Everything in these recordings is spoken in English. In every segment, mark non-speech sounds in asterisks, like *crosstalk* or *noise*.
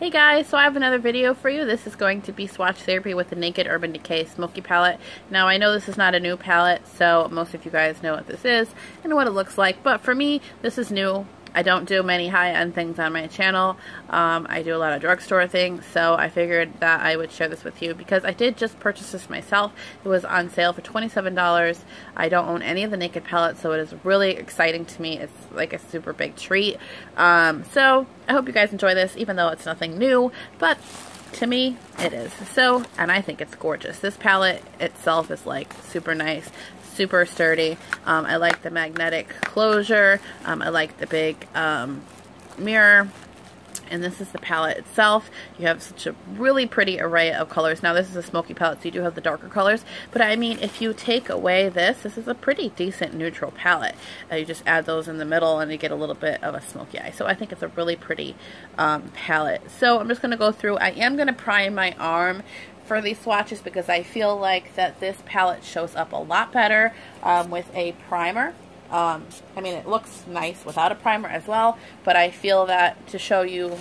Hey guys, so I have another video for you. This is going to be swatch therapy with the Naked Urban Decay Smoky palette. Now I know this is not a new palette, so most of you guys know what this is and what it looks like, but for me, this is new. I don't do many high-end things on my channel. Um, I do a lot of drugstore things, so I figured that I would share this with you because I did just purchase this myself. It was on sale for $27. I don't own any of the Naked palettes, so it is really exciting to me. It's like a super big treat. Um, so I hope you guys enjoy this, even though it's nothing new, but to me, it is. So, and I think it's gorgeous. This palette itself is like super nice super sturdy. Um, I like the magnetic closure. Um, I like the big um, mirror. And this is the palette itself. You have such a really pretty array of colors. Now this is a smoky palette, so you do have the darker colors. But I mean, if you take away this, this is a pretty decent neutral palette. Uh, you just add those in the middle and you get a little bit of a smoky eye. So I think it's a really pretty um, palette. So I'm just going to go through. I am going to prime my arm for these swatches because I feel like that this palette shows up a lot better um, with a primer. Um, I mean, it looks nice without a primer as well, but I feel that to show you,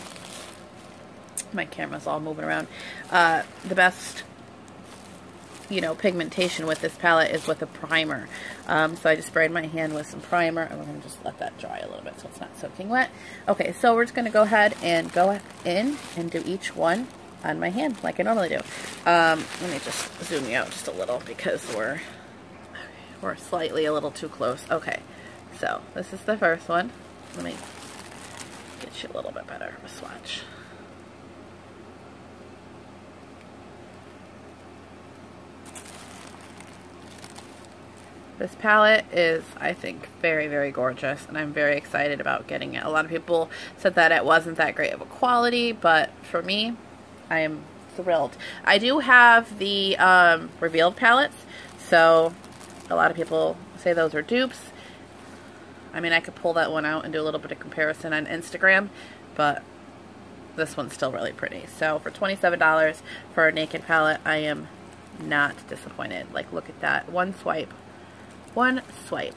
my camera's all moving around, uh, the best, you know, pigmentation with this palette is with a primer. Um, so I just sprayed my hand with some primer, and we're going to just let that dry a little bit so it's not soaking wet. Okay, so we're just going to go ahead and go in and do each one on my hand like I normally do. Um, let me just zoom you out just a little because we're we're slightly a little too close. Okay, so this is the first one. Let me get you a little bit better of a swatch. This palette is, I think, very, very gorgeous, and I'm very excited about getting it. A lot of people said that it wasn't that great of a quality, but for me, I am thrilled. I do have the um, revealed palettes, so a lot of people say those are dupes. I mean, I could pull that one out and do a little bit of comparison on Instagram, but this one's still really pretty. So for $27 for a naked palette, I am not disappointed. Like, look at that. One swipe. One swipe.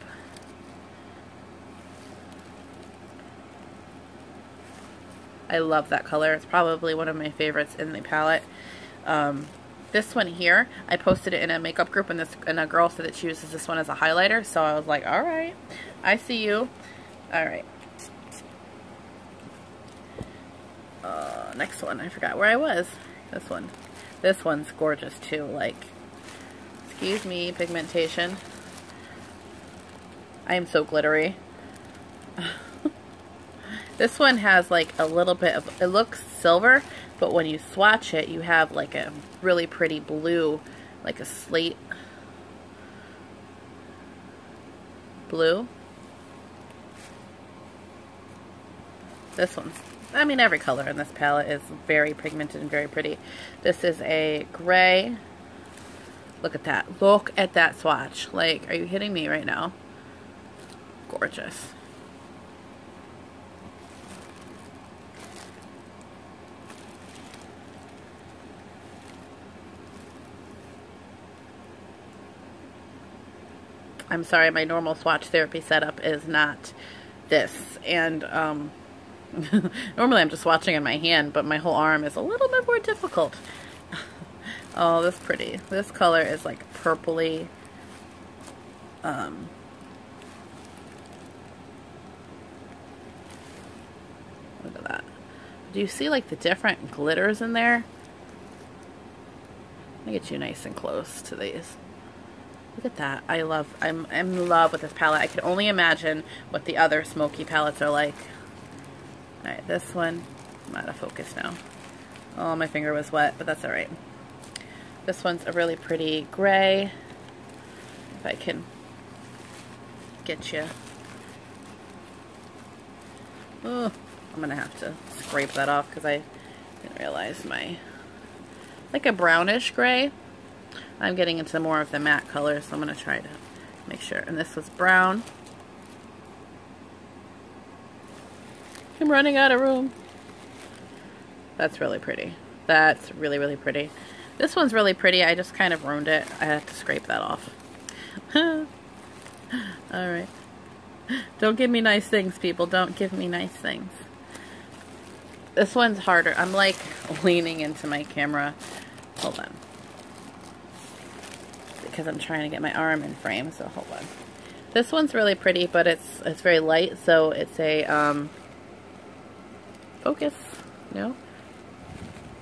I love that color. It's probably one of my favorites in the palette. Um, this one here, I posted it in a makeup group, and this and a girl said that she uses this one as a highlighter. So I was like, all right, I see you. All right. Uh, next one, I forgot where I was. This one. This one's gorgeous too. Like, excuse me, pigmentation. I am so glittery. *laughs* This one has like a little bit of, it looks silver, but when you swatch it, you have like a really pretty blue, like a slate blue. This one's, I mean, every color in this palette is very pigmented and very pretty. This is a gray. Look at that. Look at that swatch. Like, are you hitting me right now? Gorgeous. I'm sorry, my normal swatch therapy setup is not this. And um, *laughs* normally I'm just swatching in my hand, but my whole arm is a little bit more difficult. *laughs* oh, this pretty. This color is like purpley. Um, look at that. Do you see like the different glitters in there? Let me get you nice and close to these. Look at that. I love, I'm, I'm in love with this palette. I can only imagine what the other smoky palettes are like. Alright, this one, I'm out of focus now. Oh, my finger was wet, but that's alright. This one's a really pretty gray. If I can get you. Oh, I'm to have to scrape that off because I didn't realize my, like a brownish gray. I'm getting into more of the matte colors, so I'm going to try to make sure. And this was brown. I'm running out of room. That's really pretty. That's really, really pretty. This one's really pretty. I just kind of ruined it. I have to scrape that off. *laughs* Alright. Don't give me nice things, people. Don't give me nice things. This one's harder. I'm like leaning into my camera. Hold on. Because I'm trying to get my arm in frame, so hold on. This one's really pretty, but it's it's very light, so it's a um, focus. No?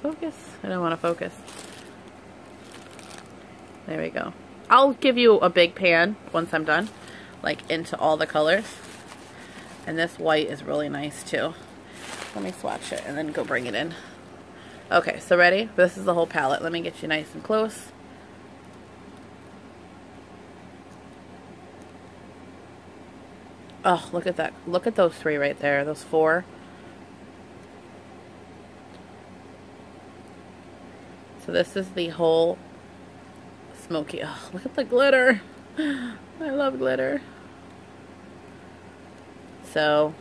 Focus? I don't want to focus. There we go. I'll give you a big pan once I'm done, like into all the colors. And this white is really nice too. Let me swatch it and then go bring it in. Okay, so ready? This is the whole palette. Let me get you nice and close. Oh, look at that. Look at those three right there. Those four. So this is the whole smoky. Oh, look at the glitter. *laughs* I love glitter. So,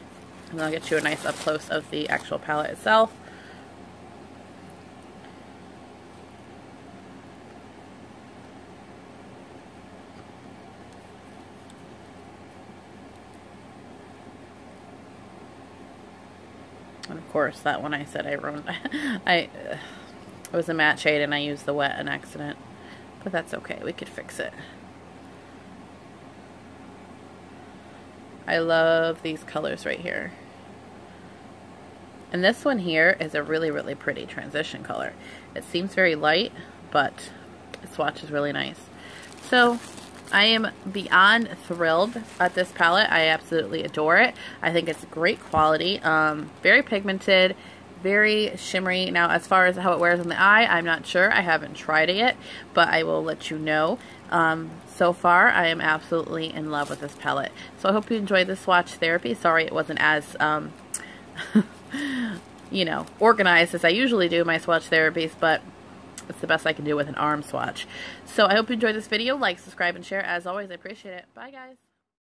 and I'll get you a nice up close of the actual palette itself. And of course, that one I said I wrote, *laughs* I, uh, it was a matte shade and I used the wet an accident. But that's okay, we could fix it. I love these colors right here. And this one here is a really, really pretty transition color. It seems very light, but the swatch is really nice. So I am beyond thrilled at this palette. I absolutely adore it. I think it's great quality, um, very pigmented, very shimmery. Now, as far as how it wears on the eye, I'm not sure. I haven't tried it yet, but I will let you know. Um, so far, I am absolutely in love with this palette. So I hope you enjoyed this swatch therapy. Sorry it wasn't as, um, *laughs* you know, organized as I usually do my swatch therapies, but it's the best I can do with an arm swatch. So I hope you enjoyed this video. Like, subscribe, and share. As always, I appreciate it. Bye, guys.